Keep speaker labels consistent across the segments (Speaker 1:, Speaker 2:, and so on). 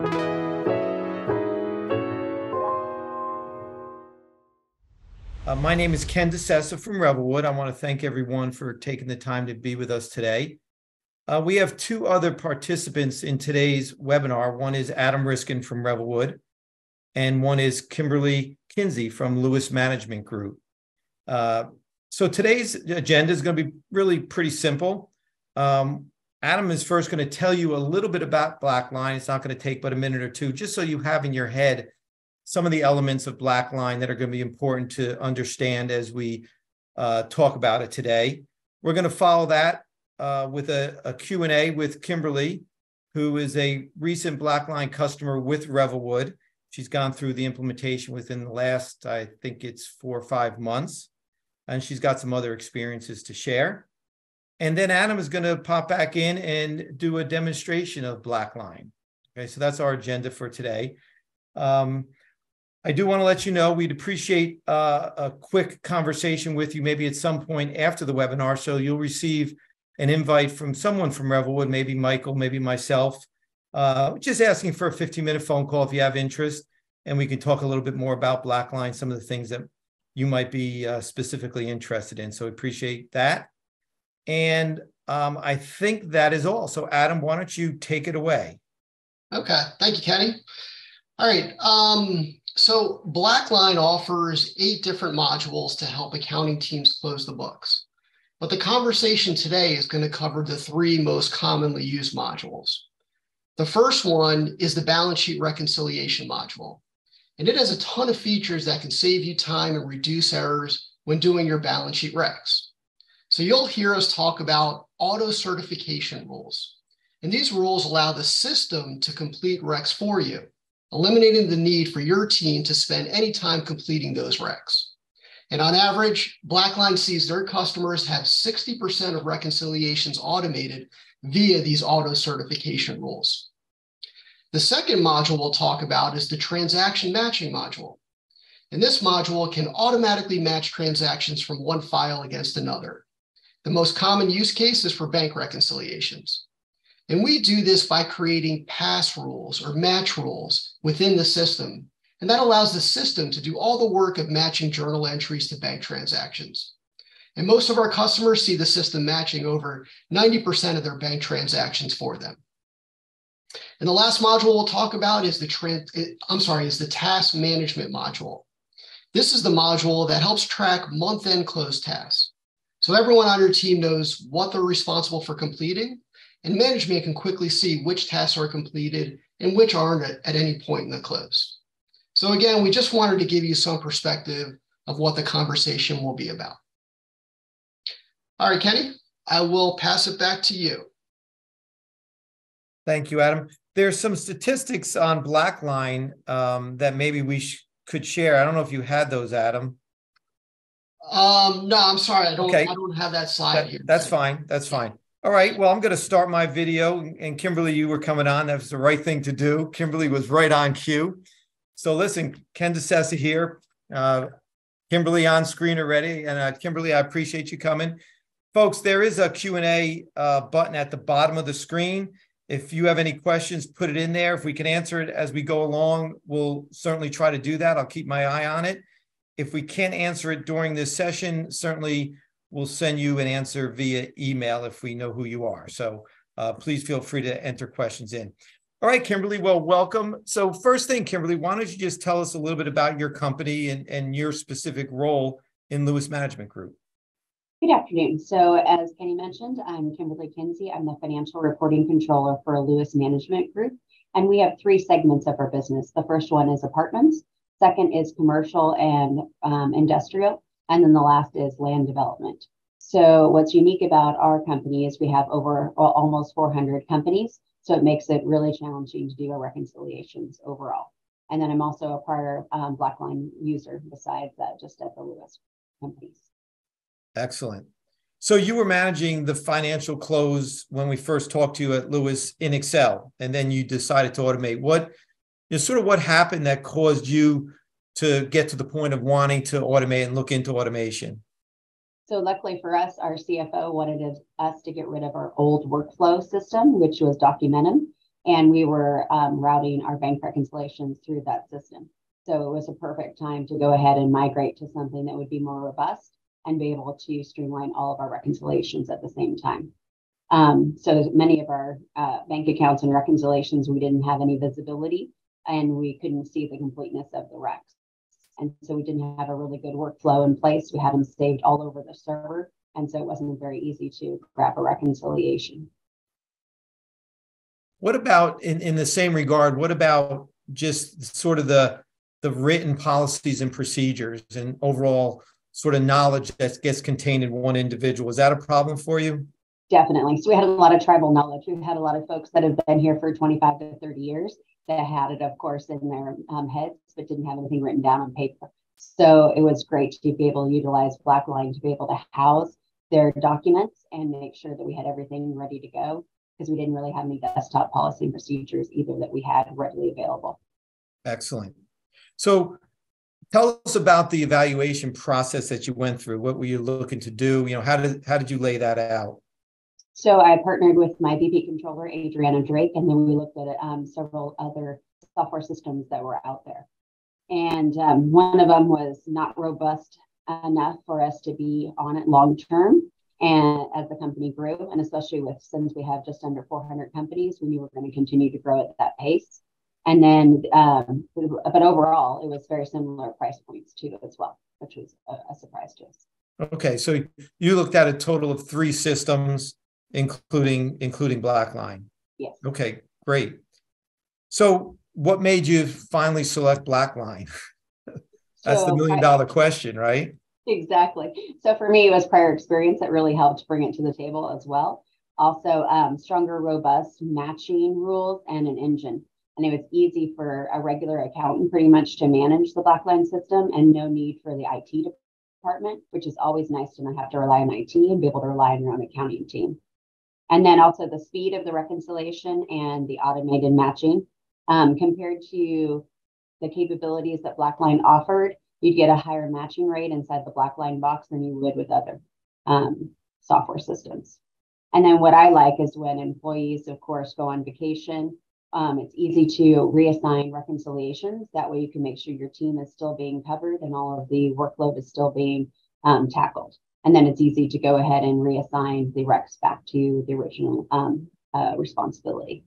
Speaker 1: Uh, my name is Ken DeSessa from Revelwood. I want to thank everyone for taking the time to be with us today. Uh, we have two other participants in today's webinar. One is Adam Riskin from Revelwood, and one is Kimberly Kinsey from Lewis Management Group. Uh, so today's agenda is going to be really pretty simple. Um, Adam is first going to tell you a little bit about Blackline. It's not going to take but a minute or two, just so you have in your head some of the elements of Blackline that are going to be important to understand as we uh, talk about it today. We're going to follow that uh, with a, a Q&A with Kimberly, who is a recent Blackline customer with Revelwood. She's gone through the implementation within the last, I think it's four or five months, and she's got some other experiences to share. And then Adam is going to pop back in and do a demonstration of Blackline. Okay, so that's our agenda for today. Um, I do want to let you know we'd appreciate uh, a quick conversation with you, maybe at some point after the webinar. So you'll receive an invite from someone from Revelwood, maybe Michael, maybe myself, uh, just asking for a 15 minute phone call if you have interest. And we can talk a little bit more about Blackline, some of the things that you might be uh, specifically interested in. So appreciate that. And um, I think that is all. So, Adam, why don't you take it away?
Speaker 2: Okay. Thank you, Kenny. All right. Um, so Blackline offers eight different modules to help accounting teams close the books. But the conversation today is going to cover the three most commonly used modules. The first one is the balance sheet reconciliation module. And it has a ton of features that can save you time and reduce errors when doing your balance sheet recs. So you'll hear us talk about auto certification rules. And these rules allow the system to complete recs for you eliminating the need for your team to spend any time completing those recs. And on average, Blackline sees their customers have 60% of reconciliations automated via these auto certification rules. The second module we'll talk about is the transaction matching module. And this module can automatically match transactions from one file against another. The most common use case is for bank reconciliations. And we do this by creating pass rules or match rules within the system. And that allows the system to do all the work of matching journal entries to bank transactions. And most of our customers see the system matching over 90% of their bank transactions for them. And the last module we'll talk about is the trans, I'm sorry, is the task management module. This is the module that helps track month-end close tasks. So everyone on your team knows what they're responsible for completing and management can quickly see which tasks are completed and which aren't at, any point in the close. So again, we just wanted to give you some perspective of what the conversation will be about. All right, Kenny, I will pass it back to you.
Speaker 1: Thank you, Adam. There's some statistics on Blackline um, that maybe we sh- could share. I don't know if you had those, Adam.
Speaker 2: Um, no, I'm sorry. I don't. Okay. I don't have that slide that, here.
Speaker 1: That's fine. That's fine. All right. Well, I'm going to start my video. And Kimberly, you were coming on. That was the right thing to do. Kimberly was right on cue. So listen, Ken DeSessa here. Uh, Kimberly on screen already. And uh, Kimberly, I appreciate you coming. Folks, there is a Q&A uh, button at the bottom of the screen. If you have any questions, put it in there. If we can answer it as we go along, we'll certainly try to do that. I'll keep my eye on it. If we can't answer it during this session, certainly we'll send you an answer via email if we know who you are. So uh, please feel free to enter questions in. All right, Kimberly, well, welcome. So first thing, Kimberly, why don't you just tell us a little bit about your company and, and your specific role in Lewis Management Group?
Speaker 3: Good afternoon. So as Kenny mentioned, I'm Kimberly Kinsey. I'm the financial reporting controller for Lewis Management Group. And we have three segments of our business. The first one is apartments. Second is commercial and um, industrial. And then the last is land development. So what's unique about our company is we have over almost 400 companies. So it makes it really challenging to do our reconciliations overall. And then I'm also a prior um, Blackline user besides that, just at the Lewis companies.
Speaker 1: Excellent. So you were managing the financial close when we first talked to you at Lewis in Excel, and then you decided to automate. What, you know, sort of what happened that caused you to get to the point of wanting to automate and look into automation?
Speaker 3: So luckily for us, our CFO wanted us to get rid of our old workflow system, which was Documentum. and we were um, routing our bank reconciliations through that system. So it was a perfect time to go ahead and migrate to something that would be more robust and be able to streamline all of our reconciliations at the same time. Um, so many of our uh, bank accounts and reconciliations, we didn't have any visibility and we couldn't see the completeness of the recs. And so we didn't have a really good workflow in place. We had them saved all over the server. And so it wasn't very easy to grab a reconciliation.
Speaker 1: What about in, in the same regard, what about just sort of the the written policies and procedures and overall sort of knowledge that gets contained in one individual? Is that a problem for you?
Speaker 3: Definitely. So we had a lot of tribal knowledge. We've had a lot of folks that have been here for 25 to 30 years that had it, of course, in their um, heads, but didn't have anything written down on paper. So it was great to be able to utilize Blackline to be able to house their documents and make sure that we had everything ready to go because we didn't really have any desktop policy and procedures either that we had readily available.
Speaker 1: Excellent. So tell us about the evaluation process that you went through. What were you looking to do? You know, how did how did you lay that out?
Speaker 3: So I partnered with my VP controller, Adriana Drake, and then we looked at um, several other software systems that were out there. And um, one of them was not robust enough for us to be on it long term. And as the company grew, and especially with since we have just under 400 companies, we knew we were going to continue to grow at that pace. And then, um, but overall, it was very similar price points too, as well, which was a, a surprise to us.
Speaker 1: Okay, so you looked at a total of three systems including including Blackline.
Speaker 3: Yes.
Speaker 1: Okay, great. So, what made you finally select Blackline? That's so the million dollar question, right?
Speaker 3: Exactly. So for me, it was prior experience that really helped bring it to the table as well. Also, um, stronger, robust matching rules and an engine. And it was easy for a regular accountant pretty much to manage the Blackline system and no need for the IT department, which is always nice to not have to rely on IT and be able to rely on your own accounting team. And then also the speed of the reconciliation and the automated matching um, compared to the capabilities that Blackline offered, you'd get a higher matching rate inside the Blackline box than you would with other um, software systems. And then what I like is when employees, of course, go on vacation, um, it's easy to reassign reconciliations. That way you can make sure your team is still being covered and all of the workload is still being um, tackled. And then it's easy to go ahead and reassign the recs back to the original um, uh, responsibility.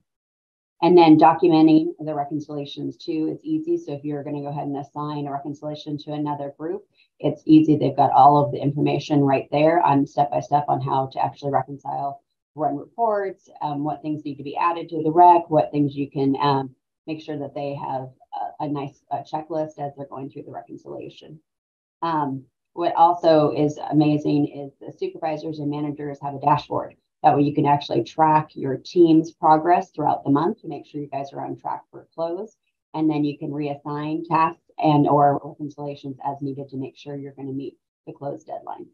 Speaker 3: And then documenting the reconciliations too is easy. So if you're going to go ahead and assign a reconciliation to another group, it's easy. They've got all of the information right there on step by step on how to actually reconcile, run reports, um, what things need to be added to the rec, what things you can um, make sure that they have a, a nice uh, checklist as they're going through the reconciliation. Um, what also is amazing is the supervisors and managers have a dashboard. That way you can actually track your team's progress throughout the month to make sure you guys are on track for close. And then you can reassign tasks and or reconciliations as needed to make sure you're going to meet the close deadlines.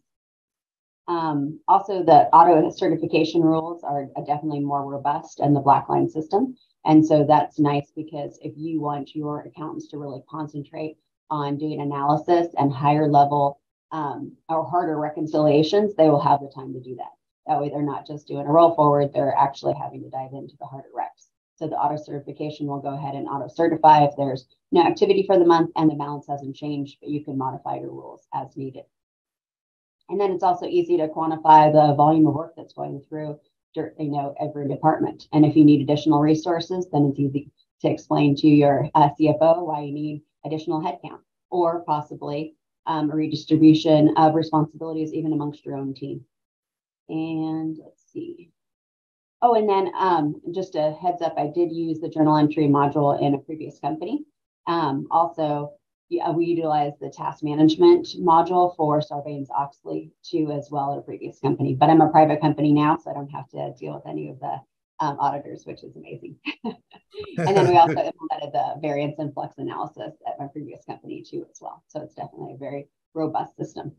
Speaker 3: Um, also, the auto certification rules are definitely more robust in the Blackline system. And so that's nice because if you want your accountants to really concentrate on doing analysis and higher level um, or harder reconciliations, they will have the time to do that. That way, they're not just doing a roll forward, they're actually having to dive into the harder recs. So the auto certification will go ahead and auto certify if there's no activity for the month and the balance hasn't changed, but you can modify your rules as needed. And then it's also easy to quantify the volume of work that's going through you know every department. And if you need additional resources, then it's easy to explain to your uh, CFO why you need additional headcount or possibly um, a redistribution of responsibilities even amongst your own team. And let's see. Oh, and then um, just a heads up, I did use the journal entry module in a previous company. Um, also, yeah, we utilized the task management module for Sarbanes Oxley too, as well at a previous company. But I'm a private company now, so I don't have to deal with any of the um, auditors, which is amazing. and then we also implemented the variance and flux analysis at my previous company too, as well. So it's definitely a very robust system.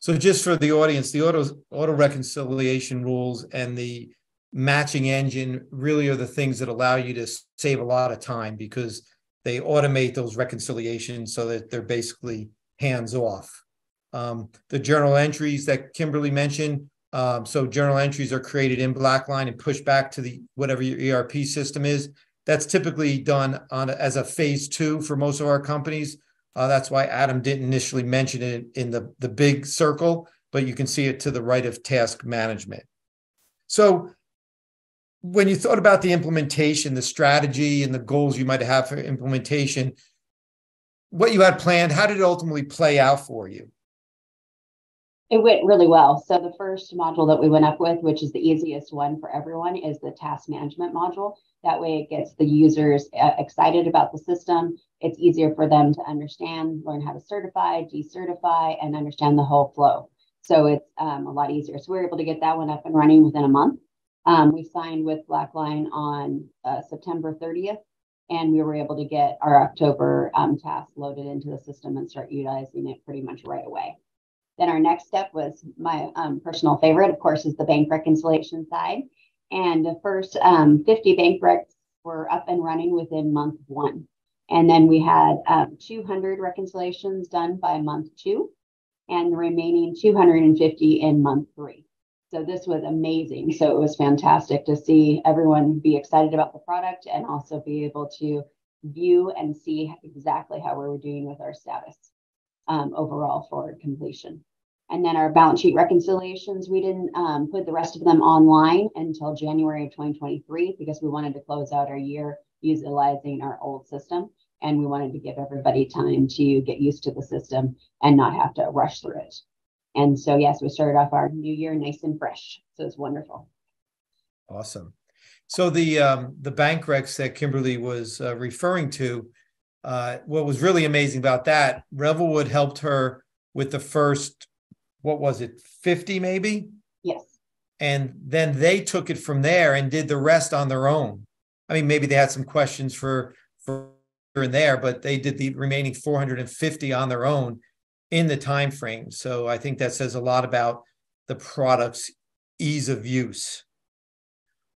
Speaker 1: So just for the audience, the auto auto reconciliation rules and the matching engine really are the things that allow you to save a lot of time because they automate those reconciliations so that they're basically hands off. Um, the journal entries that Kimberly mentioned Um, so journal entries are created in Blackline and pushed back to the whatever your ERP system is. That's typically done on as a phase two for most of our companies. Uh, that's why Adam didn't initially mention it in the, the big circle, but you can see it to the right of task management. So when you thought about the implementation, the strategy and the goals you might have for implementation, what you had planned, how did it ultimately play out for you?
Speaker 3: It went really well. So the first module that we went up with, which is the easiest one for everyone, is the task management module. That way it gets the users uh, excited about the system. It's easier for them to understand, learn how to certify, decertify, and understand the whole flow. So it's um, a lot easier. So we are able to get that one up and running within a month. Um, we signed with Blackline on uh, September 30th, and we were able to get our October um, task loaded into the system and start utilizing it pretty much right away. Then our next step was my um, personal favorite, of course, is the bank reconciliation side. And the first um, 50 bank recs were up and running within month one. And then we had um, 200 reconciliations done by month two, and the remaining 250 in month three. So this was amazing. So it was fantastic to see everyone be excited about the product and also be able to view and see exactly how we were doing with our status um, overall for completion. And then our balance sheet reconciliations, we didn't um, put the rest of them online until January of 2023 because we wanted to close out our year utilizing our old system. And we wanted to give everybody time to get used to the system and not have to rush through it. And so, yes, we started off our new year nice and fresh. So it's wonderful.
Speaker 1: Awesome. So the um, the bank recs that Kimberly was uh, referring to, uh, what was really amazing about that, Revelwood helped her with the first what was it, 50 maybe?
Speaker 3: Yes.
Speaker 1: And then they took it from there and did the rest on their own. I mean, maybe they had some questions for for and there, but they did the remaining 450 on their own in the time frame. So I think that says a lot about the product's ease of use.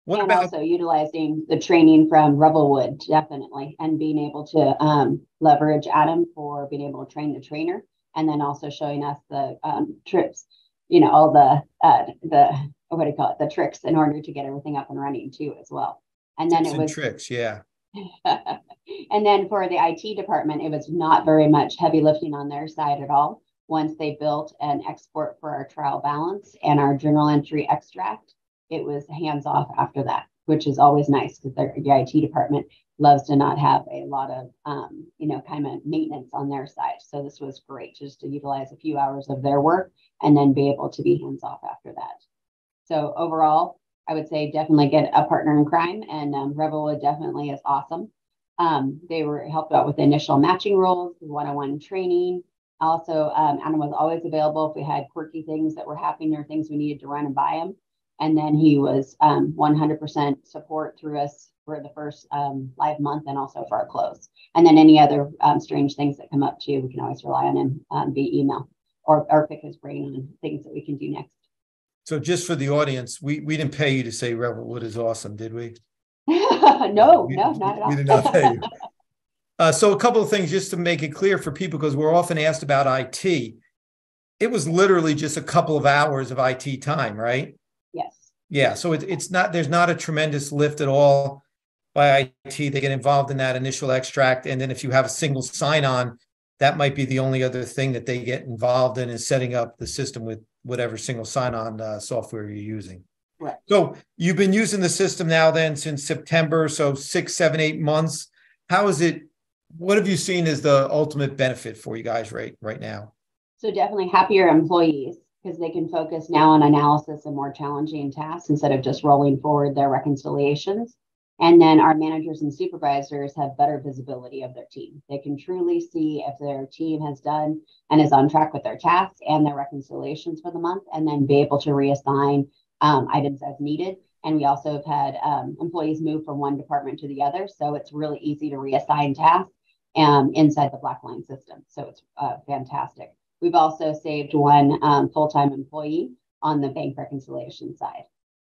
Speaker 3: What and about also utilizing the training from Revelwood, definitely, and being able to um, leverage Adam for being able to train the trainer and then also showing us the um, trips, you know, all the uh, the what do you call it, the tricks in order to get everything up and running too as well. And then it was
Speaker 1: tricks, yeah.
Speaker 3: and then for the IT department, it was not very much heavy lifting on their side at all. Once they built an export for our trial balance and our journal entry extract, it was hands off after that, which is always nice because the IT department loves to not have a lot of um, you know kind of maintenance on their side. So this was great just to utilize a few hours of their work and then be able to be hands off after that. So overall i would say definitely get a partner in crime and um, definitely is awesome. Um, they were helped out with the initial matching rules one-on-one training. Also um, adam was always available if we had quirky things that were happening or things we needed to run and by him and then he was 100% um, support through us for the first um, live month and also for our close. And then any other um, strange things that come up too, we can always rely on him um, via email or, or pick his brain on things that we can do next.
Speaker 1: So just for the audience, we, we didn't pay you to say Revelwood is awesome, did we?
Speaker 3: no, we, no, not at all.
Speaker 1: We did not pay you. uh, so a couple of things just to make it clear for people, because we're often asked about IT. It was literally just a couple of hours of IT time, right? Yeah. So it, it's not, there's not a tremendous lift at all by IT, they get involved in that initial extract. And then if you have a single sign on, that might be the only other thing that they get involved in is setting up the system with whatever single sign on uh, software you're using.
Speaker 3: Right.
Speaker 1: So you've been using the system now then since September, so six, seven, eight months. How is it? What have you seen as the ultimate benefit for you guys right right now?
Speaker 3: So definitely happier employees because they can focus now on analysis and more challenging tasks instead of just rolling forward their reconciliations. And then our managers and supervisors have better visibility of their team. They can truly see if their team has done and is on track with their tasks and their reconciliations for the month, and then be able to reassign um, items as needed. And we also have had um, employees move from one department to the other. So it's really easy to reassign tasks um, inside the Blackline system. So it's uh, fantastic. We've also saved one um, full time employee on the bank reconciliation side.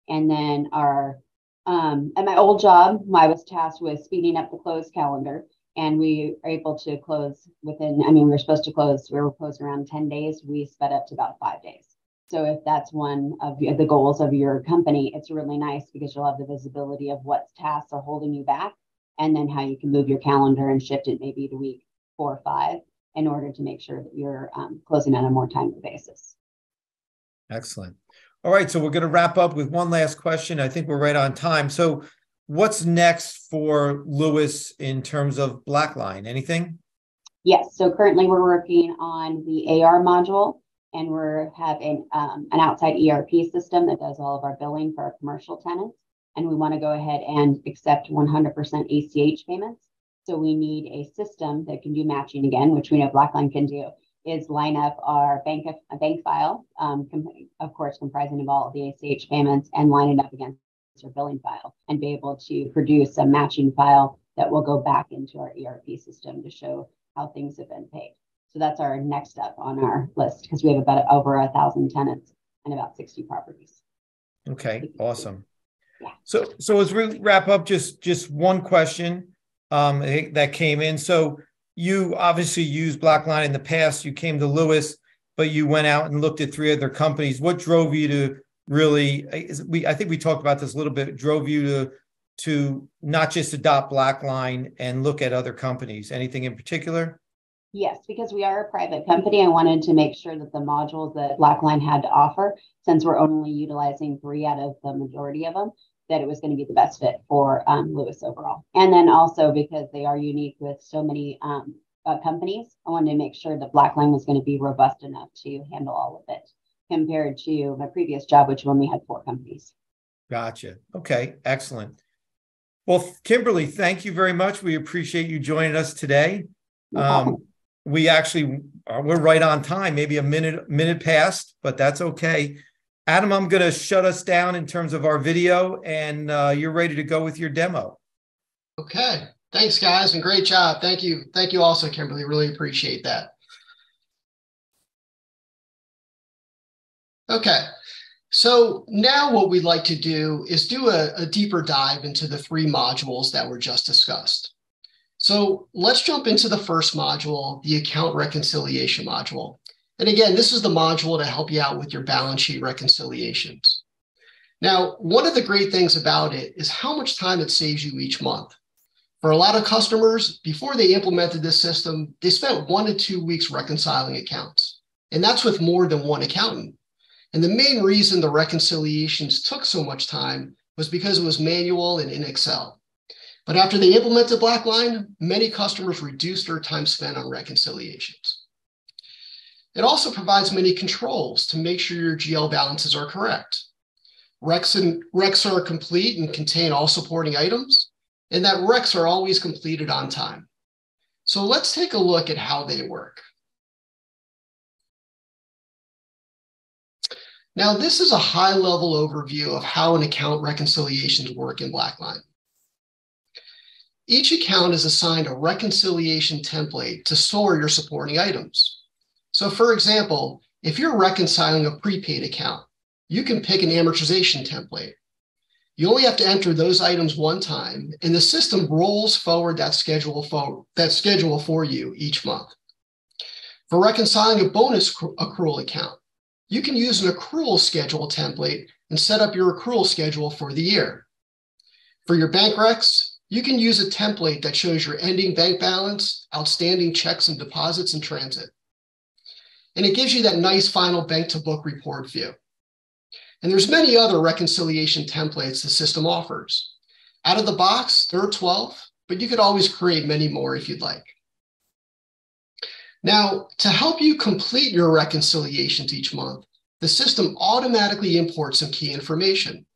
Speaker 3: And then our um, at my old job, I was tasked with speeding up the close calendar, and we were able to close within. I mean, we were supposed to close. We were closed around ten days. We sped up to about five days. So if that's one of the goals of your company, it's really nice because you'll have the visibility of what tasks are holding you back and then how you can move your calendar and shift it maybe to week four or five in order to make sure that you're um, closing on a more timely basis.
Speaker 1: Excellent. All right, so we're going to wrap up with one last question. I think we're right on time. So, what's next for Lewis in terms of Blackline? Anything?
Speaker 3: Yes. So currently we're working on the AR module, and we're having um, an outside ERP system that does all of our billing for our commercial tenants. And we want to go ahead and accept 100% ACH payments. So we need a system that can do matching again, which we know Blackline can do, is line up our bank a bank file, um, of course, comprising of all of the ACH payments, and line it up against our billing file, and be able to produce a matching file that will go back into our ERP system to show how things have been paid. So that's our next step on our list because we have about over a thousand tenants and about 60 properties.
Speaker 1: Okay, awesome. Yeah. So so as we wrap up, just just one question um, that came in. So you obviously used Blackline in the past. You came to Lewis, but you went out and looked at three other companies. What drove you to really? We I think we talked about this a little bit. Drove you to to not just adopt Blackline and look at other companies? Anything in particular?
Speaker 3: Yes, because we are a private company, I wanted to make sure that the modules that Blackline had to offer, since we're only utilizing three out of the majority of them, that it was going to be the best fit for um, Lewis overall. And then also because they are unique with so many um, uh, companies, I wanted to make sure that Blackline was going to be robust enough to handle all of it compared to my previous job, which only had four companies.
Speaker 1: Gotcha. Okay, excellent. Well, Kimberly, thank you very much. We appreciate you joining us today. Um, we actually are, uh, we're right on time, maybe a minute minute past, but that's okay. Adam, I'm going to shut us down in terms of our video, and uh, you're ready to go with your demo.
Speaker 2: Okay. Thanks, guys, and great job. Thank you. Thank you also, Kimberly. Really appreciate that. Okay. So now what we'd like to do is do a, a, deeper dive into the three modules that were just discussed. So let's jump into the first module, the account reconciliation module. And again, this is the module to help you out with your balance sheet reconciliations. Now, one of the great things about it is how much time it saves you each month. For a lot of customers, before they implemented this system, they spent one to two weeks reconciling accounts. And that's with more than one accountant. And the main reason the reconciliations took so much time was because it was manual and in Excel. But after they implemented Blackline, many customers reduced their time spent on reconciliations. It also provides many controls to make sure your GL balances are correct. Recs, and, recs are complete and contain all supporting items, and that recs are always completed on time. So let's take a look at how they work. Now, this is a high level overview of how an account reconciliations work in Blackline. Each account is assigned a reconciliation template to store your supporting items. So for example, if you're reconciling a prepaid account, you can pick an amortization template. You only have to enter those items one time, and the system rolls forward that schedule for, that schedule for you each month. For reconciling a bonus accrual account, you can use an accrual schedule template and set up your accrual schedule for the year. For your bank recs, you can use a template that shows your ending bank balance, outstanding checks and deposits in transit. And it gives you that nice final bank to book report view. And there's many other reconciliation templates the system offers. Out of the box, there are 12, but you could always create many more if you'd like. Now, to help you complete your reconciliations each month, the system automatically imports some key information.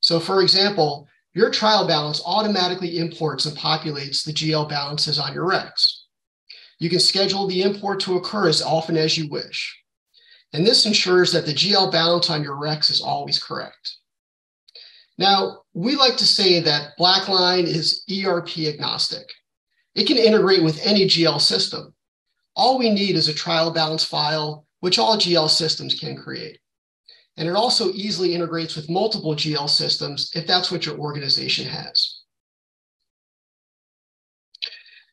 Speaker 2: So for example, your trial balance automatically imports and populates the GL balances on your recs. You can schedule the import to occur as often as you wish. And this ensures that the GL balance on your recs is always correct. Now, we like to say that Blackline is ERP agnostic. It can integrate with any GL system. All we need is a trial balance file, which all GL systems can create. And it also easily integrates with multiple GL systems if that's what your organization has.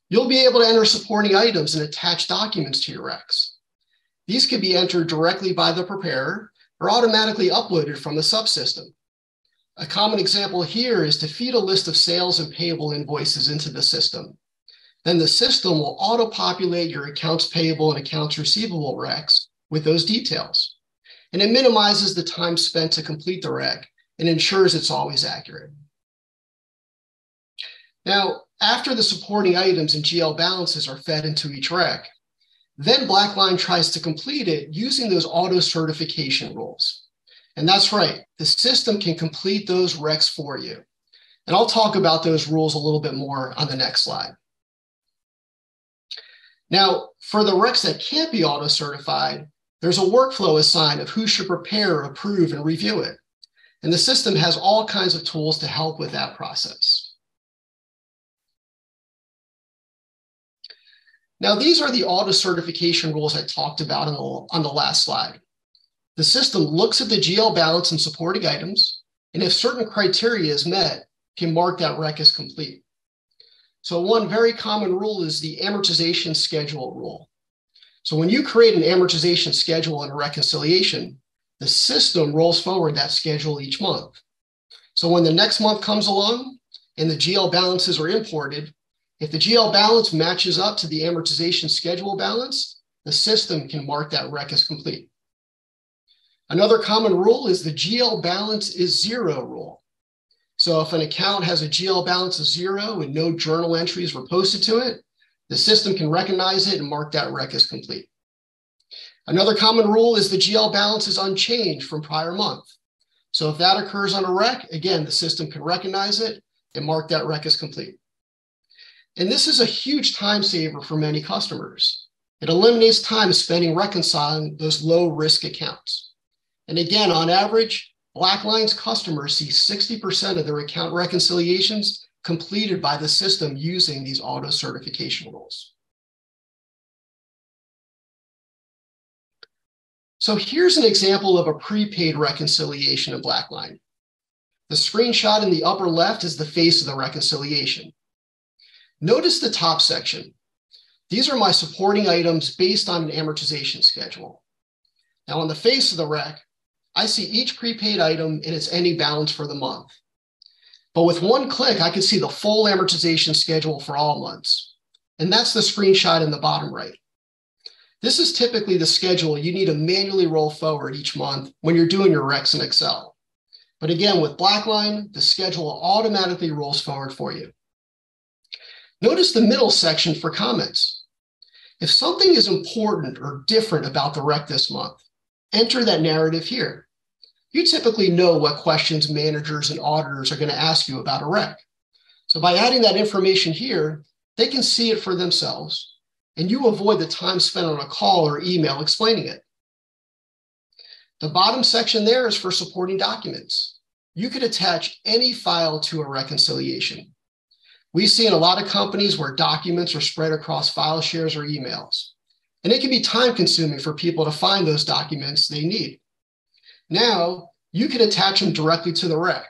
Speaker 2: You'll be able to enter supporting items and attach documents to your recs. These can be entered directly by the preparer, or automatically uploaded from the subsystem. A common example here is to feed a list of sales and payable invoices into the system. Then the system will auto-populate your accounts payable and accounts receivable recs with those details. And it minimizes the time spent to complete the rec and ensures it's always accurate. Now, after the supporting items and GL balances are fed into each rec, then Blackline tries to complete it using those auto certification rules. And that's right, the system can complete those recs for you. And I'll talk about those rules a little bit more on the next slide. Now, for the recs that can't be auto certified, there's a workflow assigned of who should prepare, approve, and review it. And the system has all kinds of tools to help with that process. Now, these are the auto certification rules I talked about on the, on the last slide. The system looks at the GL balance and supporting items, and if certain criteria is met, can mark that rec as complete. So one very common rule is the amortization schedule rule. So when you create an amortization schedule and a reconciliation, the system rolls forward that schedule each month. So when the next month comes along and the GL balances are imported, if the GL balance matches up to the amortization schedule balance, the system can mark that rec as complete. Another common rule is the GL balance is zero rule. So if an account has a GL balance of zero and no journal entries were posted to it, the system can recognize it and mark that rec as complete. Another common rule is the GL balance is unchanged from prior month. So if that occurs on a rec, again, the system can recognize it and mark that rec as complete. And this is a huge time saver for many customers. It eliminates time spending reconciling those low risk accounts. And again, on average, Blackline's customers see 60% of their account reconciliations completed by the system using these auto certification rules. So here's an example of a prepaid reconciliation in Blackline. The screenshot in the upper left is the face of the reconciliation. Notice the top section. These are my supporting items based on an amortization schedule. Now on the face of the rec, I see each prepaid item and its ending balance for the month. But with one click, I can see the full amortization schedule for all months. And that's the screenshot in the bottom right. This is typically the schedule you need to manually roll forward each month when you're doing your recs in Excel. But again, with Blackline, the schedule automatically rolls forward for you. Notice the middle section for comments. If something is important or different about the rec this month, enter that narrative here. You typically know what questions managers and auditors are going to ask you about a rec. So by adding that information here, they can see it for themselves, and you avoid the time spent on a call or email explaining it. The bottom section there is for supporting documents. You could attach any file to a reconciliation. We see in a lot of companies where documents are spread across file shares or emails. And it can be time consuming for people to find those documents they need. Now you can attach them directly to the rec.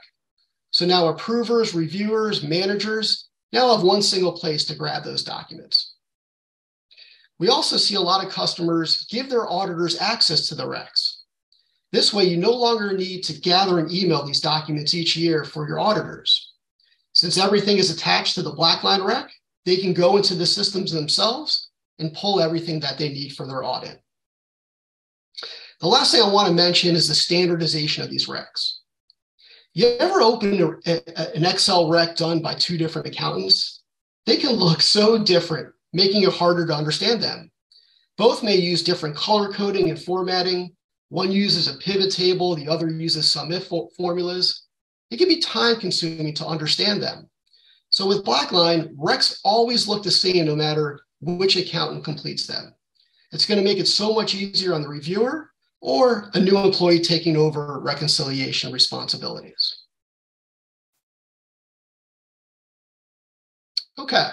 Speaker 2: So now approvers, reviewers, managers now have one single place to grab those documents. We also see a lot of customers give their auditors access to the recs. This way, you no longer need to gather and email these documents each year for your auditors. Since everything is attached to the Blackline rec, they can go into the systems themselves and pull everything that they need for their audit. The last thing I want to mention is the standardization of these recs. You ever open a, a, an Excel rec done by two different accountants? They can look so different, making it harder to understand them. Both may use different color coding and formatting. One uses a pivot table, the other uses some if formulas. It can be time consuming to understand them. So with Blackline, recs always look the same no matter which accountant completes them. It's going to make it so much easier on the reviewer or a new employee taking over reconciliation responsibilities. Okay.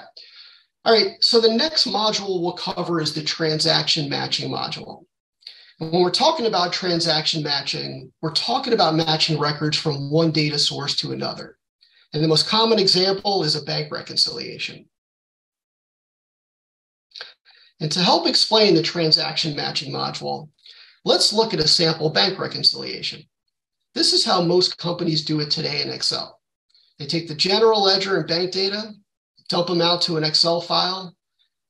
Speaker 2: All right, so the next module we'll cover is the transaction matching module. When we're talking about transaction matching, we're talking about matching records from one data source to another. And the most common example is a bank reconciliation. And to help explain the transaction matching module, Let's look at a sample bank reconciliation. This is how most companies do it today in Excel. They take the general ledger and bank data, dump them out to an Excel file,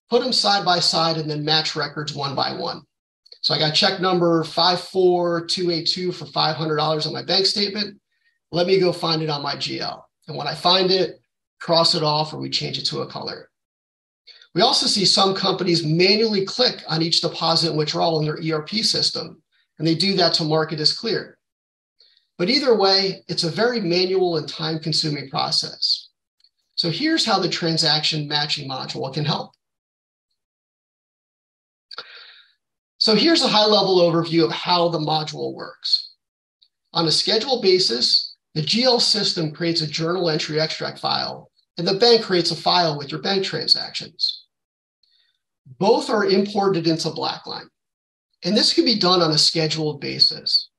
Speaker 2: put them side by side, and then match records one by one. So I got check number 54282 for $500 on my bank statement. Let me go find it on my GL. And when I find it, cross it off or we change it to a color. We also see some companies manually click on each deposit and withdrawal in their ERP system, and they do that to mark it as clear. But either way, it's a very manual and time consuming process. So here's how the transaction matching module can help. So here's a high level overview of how the module works. On a schedule basis, the GL system creates a journal entry extract file, and the bank creates a file with your bank transactions. Both are imported into Blackline, and this can be done on a scheduled basis.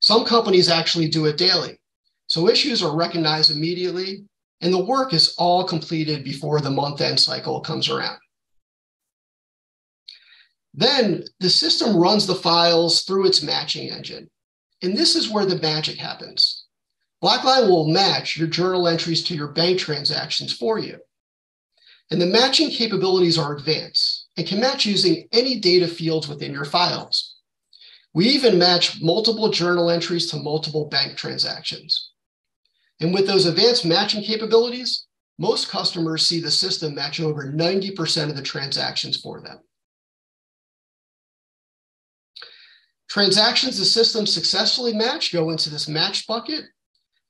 Speaker 2: Some companies actually do it daily, so issues are recognized immediately, and the work is all completed before the month end cycle comes around. Then the system runs the files through its matching engine. And this is where the magic happens. Blackline will match your journal entries to your bank transactions for you. And the matching capabilities are advanced and can match using any data fields within your files. We even match multiple journal entries to multiple bank transactions. And with those advanced matching capabilities, most customers see the system match over 90% of the transactions for them. Transactions the system successfully match go into this match bucket.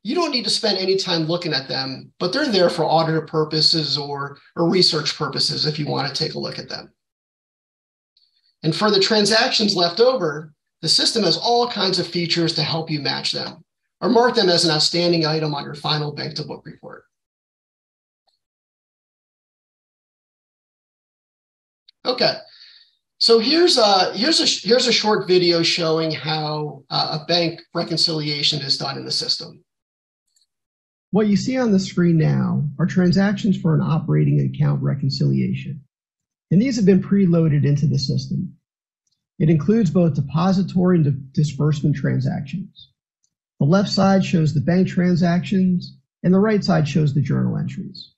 Speaker 2: You don't need to spend any time looking at them, but they're there for auditor purposes or, or research purposes if you want to take a look at them. And for the transactions left over, the system has all kinds of features to help you match them or mark them as an outstanding item on your final bank to book report. Okay, so here's a, here's, a, here's a short video showing how uh, a bank reconciliation is done in the system.
Speaker 4: What you see on the screen now are transactions for an operating account reconciliation. And these have been preloaded into the system. It includes both depository and disbursement transactions. The left side shows the bank transactions, and the right side shows the journal entries.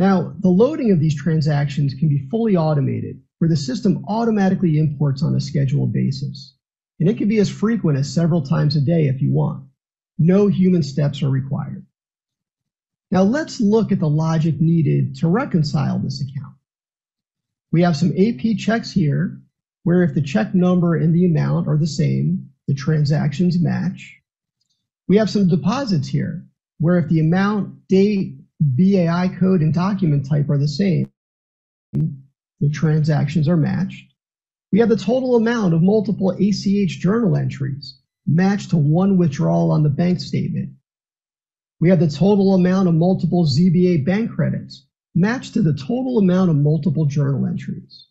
Speaker 4: Now, the loading of these transactions can be fully automated where the system automatically imports on a scheduled basis. And it can be as frequent as several times a day if you want. No human steps are required. Now let's look at the logic needed to reconcile this account. We have some AP checks here, where if the check number and the amount are the same, the transactions match. We have some deposits here, where if the amount, date, BAI code, and document type are the same, the transactions are matched. We have the total amount of multiple ACH journal entries matched to one withdrawal on the bank statement. We have the total amount of multiple ZBA bank credits matched to the total amount of multiple journal entries.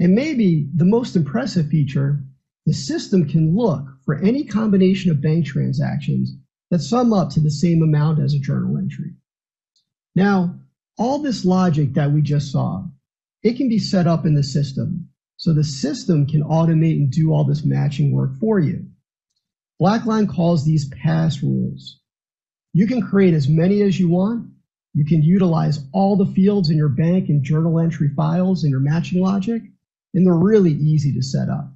Speaker 4: And maybe the most impressive feature, the system can look for any combination of bank transactions that sum up to the same amount as a journal entry. Now, all this logic that we just saw, it can be set up in the system. So the system can automate and do all this matching work for you. Blackline calls these pass rules. You can create as many as you want. You can utilize all the fields in your bank and journal entry files in your matching logic, and they're really easy to set up.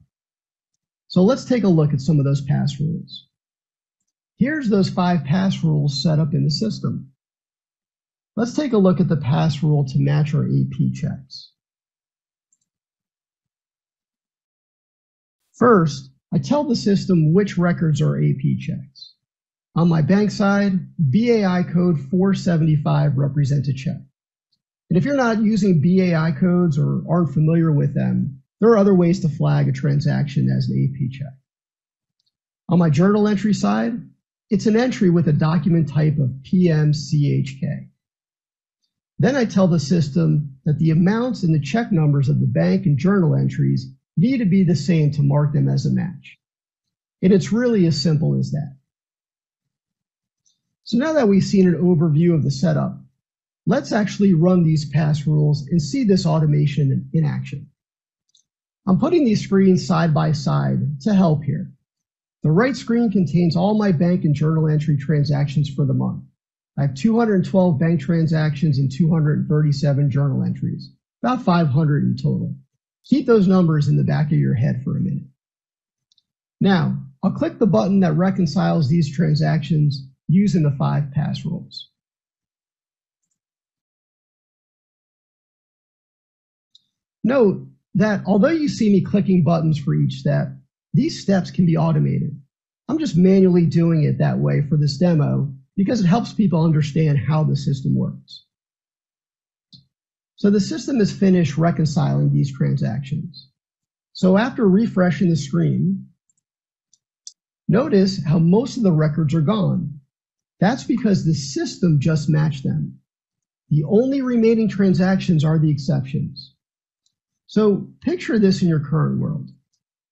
Speaker 4: So let's take a look at some of those pass rules. Here's those five pass rules set up in the system. Let's take a look at the pass rule to match our AP checks. First, I tell the system which records are AP checks. On my bank side, BAI code 475 represents a check. And if you're not using BAI codes or aren't familiar with them, there are other ways to flag a transaction as an AP check. On my journal entry side, it's an entry with a document type of PMCHK. Then I tell the system that the amounts and the check numbers of the bank and journal entries need to be the same to mark them as a match. And it's really as simple as that. So now that we've seen an overview of the setup, let's actually run these pass rules and see this automation in action.
Speaker 2: I'm putting these screens side by side to help here. The right screen contains all my bank and journal entry transactions for the month. I have 212 bank transactions and 237 journal entries, about 500 in total. Keep those numbers in the back of your head for a minute. Now, I'll click the button that reconciles these transactions using the five pass rules. Note that although you see me clicking buttons for each step, these steps can be automated. I'm just manually doing it that way for this demo because it helps people understand how the system works. So the system is finished reconciling these transactions. So after refreshing the screen, notice how most of the records are gone. That's because the system just matched them. The only remaining transactions are the exceptions. So picture this in your current world.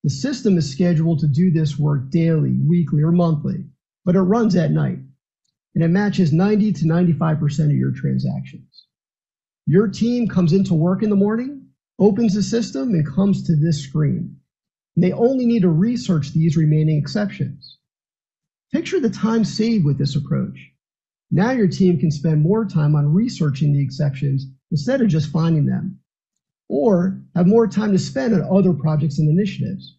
Speaker 2: The system is scheduled to do this work daily, weekly, or monthly, but it runs at night and it matches 90 to 95% of your transactions. Your team comes into work in the morning, opens the system, and comes to this screen. They only need to research these remaining exceptions. Picture the time saved with this approach. Now your team can spend more time on researching the exceptions instead of just finding them or have more time to spend on other projects and initiatives.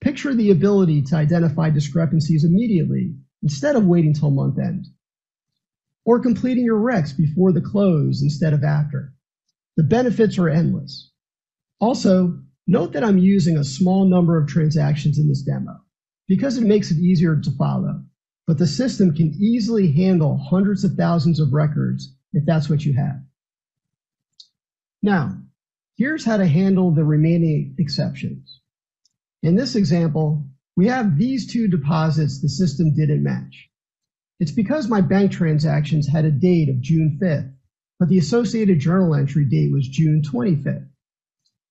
Speaker 2: Picture the ability to identify discrepancies immediately instead of waiting till month end, or completing your recs before the close instead of after. The benefits are endless. Also, note that I'm using a small number of transactions in this demo because it makes it easier to follow, but the system can easily handle hundreds of thousands of records if that's what you have. Now, Here's how to handle the remaining exceptions. In this example, we have these two deposits the system didn't match. It's because my bank transactions had a date of June 5th, but the associated journal entry date was June 25th.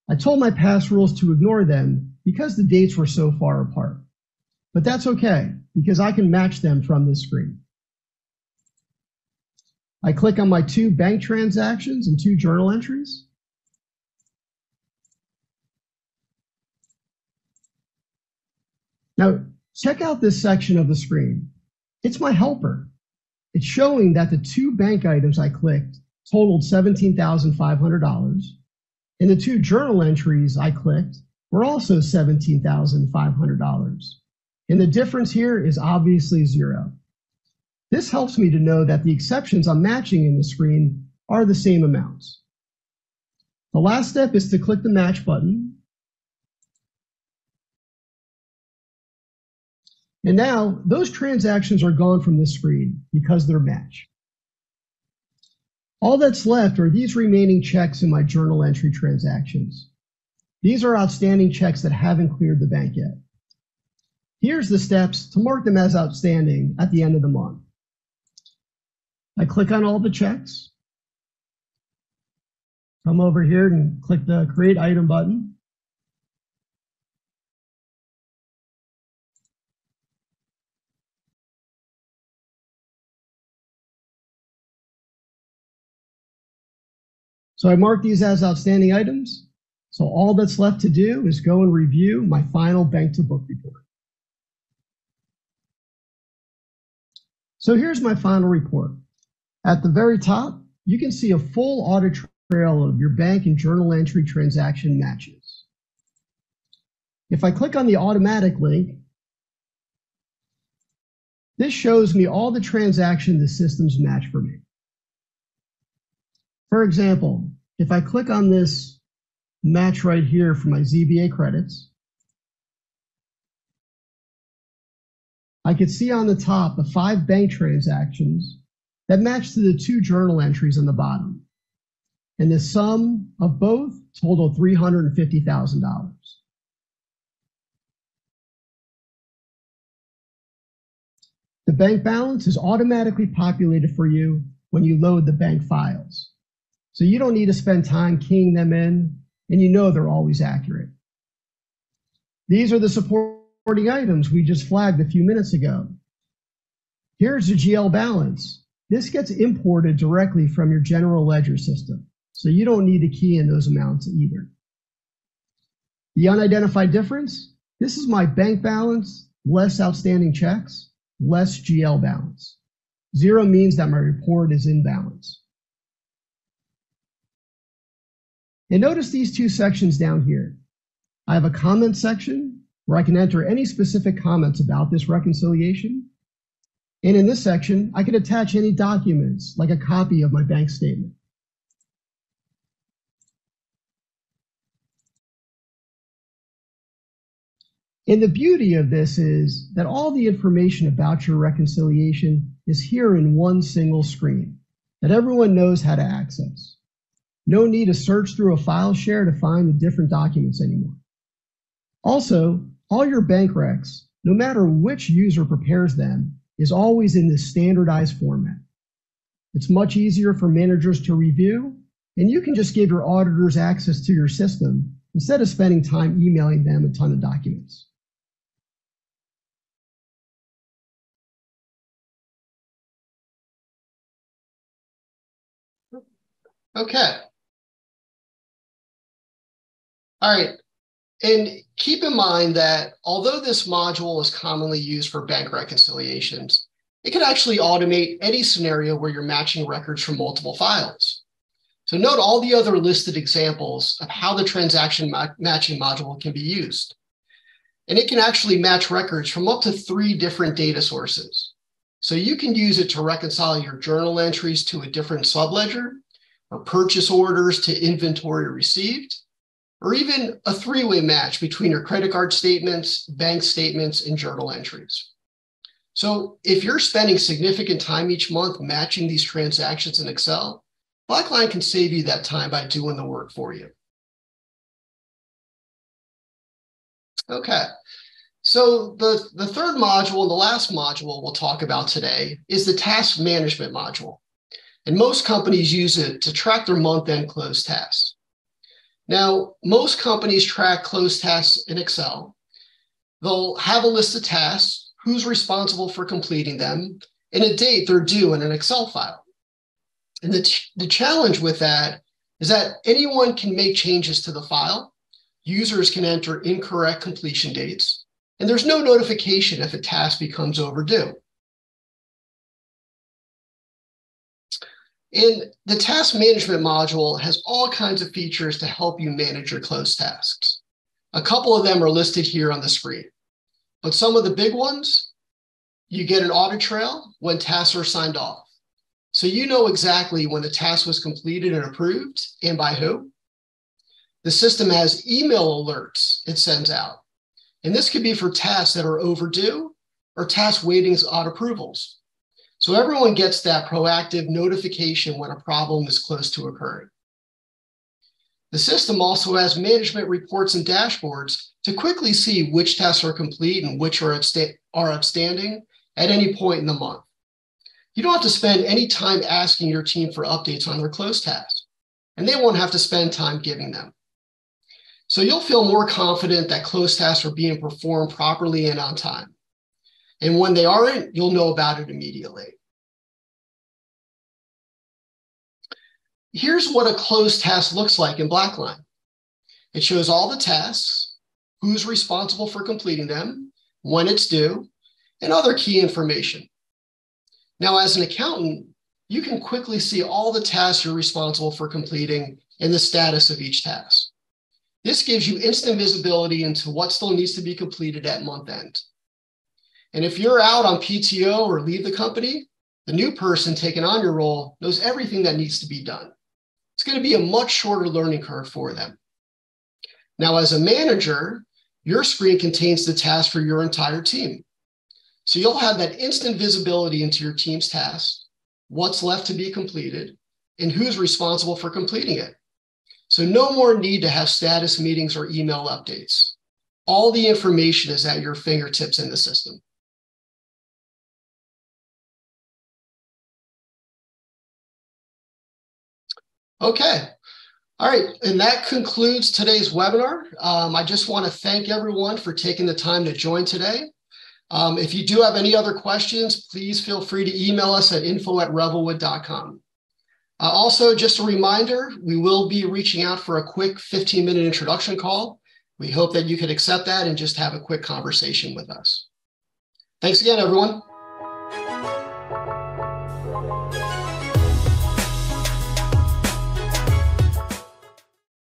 Speaker 2: I told my pass rules to ignore them because the dates were so far apart. But that's okay, because I can match them from this screen. I click on my two bank transactions and two journal entries. Now, check out this section of the screen. It's my helper. It's showing that the two bank items I clicked totaled $17,500, and the two journal entries I clicked were also $17,500. And the difference here is obviously zero. This helps me to know that the exceptions I'm matching in the screen are the same amounts. The last step is to click the match button And now those transactions are gone from this screen because they're matched. All that's left are these remaining checks in my journal entry transactions. These are outstanding checks that haven't cleared the bank yet. Here's the steps to mark them as outstanding at the end of the month. I click on all the checks. Come over here and click the create item button. So I mark these as outstanding items. So all that's left to do is go and review my final bank to book report. So here's my final report. At the very top, you can see a full audit trail of your bank and journal entry transaction matches. If I click on the automatic link, this shows me all the transactions the systems match for me. For example, if I click on this match right here for my ZBA credits, I could see on the top the five bank transactions that match to the two journal entries on the bottom. And the sum of both total $350,000. The bank balance is automatically populated for you when you load the bank files. So you don't need to spend time keying them in, and you know they're always accurate. These are the supporting items we just flagged a few minutes ago. Here's the GL balance. This gets imported directly from your general ledger system, so you don't need to key in those amounts either.
Speaker 4: The unidentified difference, this is my bank balance, less outstanding checks, less GL balance. Zero means that my report is in balance. And notice these two sections down here. I have a comment section where I can enter any specific comments about this reconciliation. And in this section, I can attach any documents like a copy of my bank statement. And the beauty of this is that all the information about your reconciliation is here in one single screen that everyone knows how to access. No need to search through a file share to find the different documents anymore. Also, all your bank recs, no matter which user prepares them, is always in this standardized format. It's much easier for managers to review, and you can just give your auditors access to your system instead of spending time emailing them a ton of documents.
Speaker 2: Okay. All right. And keep in mind that although this module is commonly used for bank reconciliations, it can actually automate any scenario where you're matching records from multiple files. So note all the other listed examples of how the transaction ma matching module can be used. And it can actually match records from up to three different data sources. So you can use it to reconcile your journal entries to a different subledger or purchase orders to inventory received, or even a three way match between your credit card statements, bank statements, and journal entries. So if you're spending significant time each month matching these transactions in Excel, Blackline can save you that time by doing the work for you. Okay, so the, the third module and the last module we'll talk about today is the task management module. And most companies use it to track their month end close tasks. Now, most companies track closed tasks in Excel. They'll have a list of tasks, who's responsible for completing them, and a date they're due in an Excel file. And the, the challenge with that is that anyone can make changes to the file. Users can enter incorrect completion dates, and there's no notification if a task becomes overdue. And the task management module has all kinds of features to help you manage your closed tasks. A couple of them are listed here on the screen. But some of the big ones, you get an audit trail when tasks are signed off. So you know exactly when the task was completed and approved and by who. The system has email alerts it sends out. And this could be for tasks that are overdue or task waitings on approvals. So everyone gets that proactive notification when a problem is close to occurring. The system also has management reports and dashboards to quickly see which tests are complete and which are, are outstanding at any point in the month. You don't have to spend any time asking your team for updates on their closed tasks, and they won't have to spend time giving them. So you'll feel more confident that closed tasks are being performed properly and on time. And when they aren't, you'll know about it immediately. Here's what a closed task looks like in Blackline. It shows all the tasks, who's responsible for completing them, when it's due, and other key information. Now, as an accountant, you can quickly see all the tasks you're responsible for completing and the status of each task. This gives you instant visibility into what still needs to be completed at month end. And if you're out on PTO or leave the company, the new person taking on your role knows everything that needs to be done. It's going to be a much shorter learning curve for them. Now, as a manager, your screen contains the task for your entire team. So you'll have that instant visibility into your team's tasks, what's left to be completed, and who's responsible for completing it. So no more need to have status meetings or email updates. All the information is at your fingertips in the system. Okay. All right. And that concludes today's webinar. Um, I just want to thank everyone for taking the time to join today. Um, if you do have any other questions, please feel free to email us at info at revelwood.com. Uh, also, just a reminder, we will be reaching out for a quick 15 minute introduction call We hope that you could accept that and just have a quick conversation with us. Thanks again, everyone.